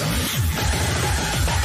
Sunshine.